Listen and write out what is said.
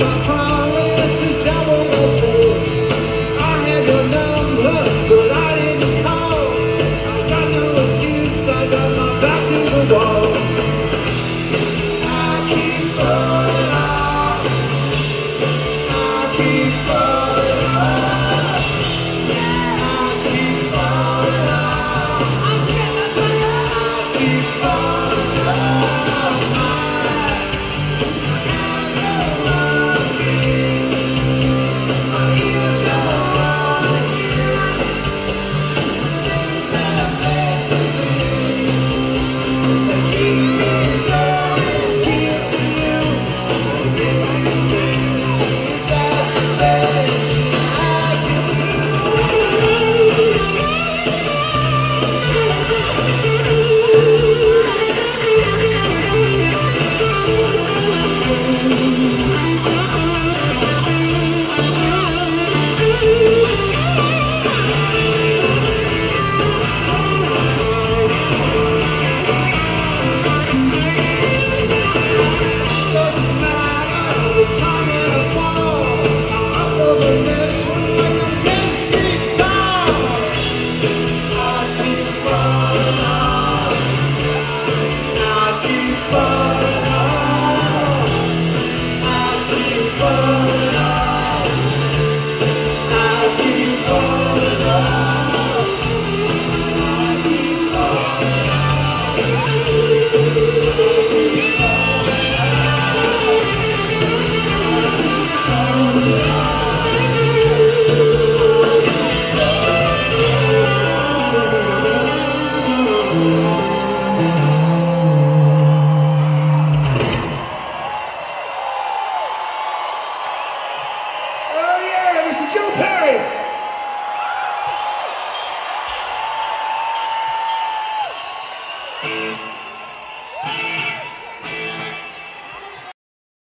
Bye.